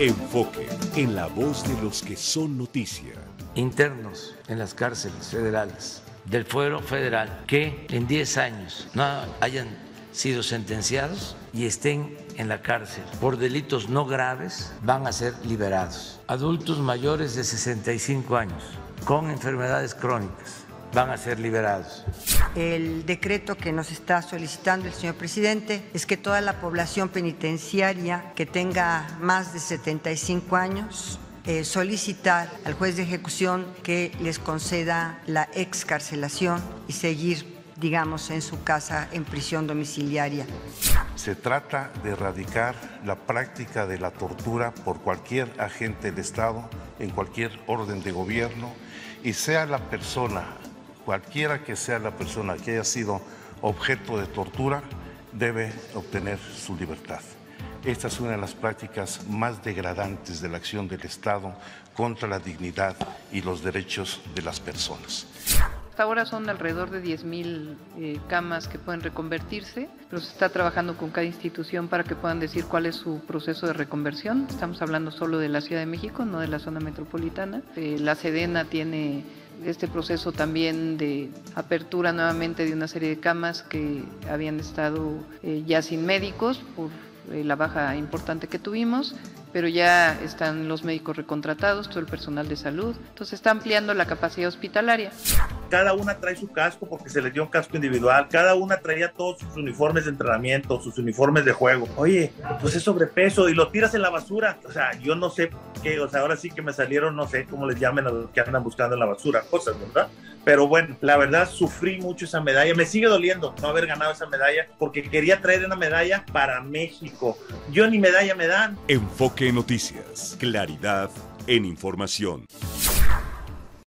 Enfoque en la voz de los que son noticia. Internos en las cárceles federales del fuero federal que en 10 años no hayan sido sentenciados y estén en la cárcel por delitos no graves van a ser liberados. Adultos mayores de 65 años con enfermedades crónicas van a ser liberados. El decreto que nos está solicitando el señor presidente es que toda la población penitenciaria que tenga más de 75 años eh, solicitar al juez de ejecución que les conceda la excarcelación y seguir digamos, en su casa en prisión domiciliaria. Se trata de erradicar la práctica de la tortura por cualquier agente del Estado, en cualquier orden de gobierno, y sea la persona, cualquiera que sea la persona que haya sido objeto de tortura, debe obtener su libertad. Esta es una de las prácticas más degradantes de la acción del Estado contra la dignidad y los derechos de las personas. Hasta ahora son alrededor de 10.000 eh, camas que pueden reconvertirse, pero se está trabajando con cada institución para que puedan decir cuál es su proceso de reconversión. Estamos hablando solo de la Ciudad de México, no de la zona metropolitana. Eh, la Sedena tiene este proceso también de apertura nuevamente de una serie de camas que habían estado eh, ya sin médicos por eh, la baja importante que tuvimos, pero ya están los médicos recontratados, todo el personal de salud, entonces está ampliando la capacidad hospitalaria. Cada una trae su casco porque se les dio un casco individual, cada una traía todos sus uniformes de entrenamiento, sus uniformes de juego. Oye, pues es sobrepeso y lo tiras en la basura. O sea, yo no sé qué, o sea, ahora sí que me salieron, no sé cómo les llamen a los que andan buscando en la basura, cosas, ¿verdad? Pero bueno, la verdad sufrí mucho esa medalla. Me sigue doliendo no haber ganado esa medalla porque quería traer una medalla para Yo ni medalla me dan. Enfoque en noticias. Claridad en información.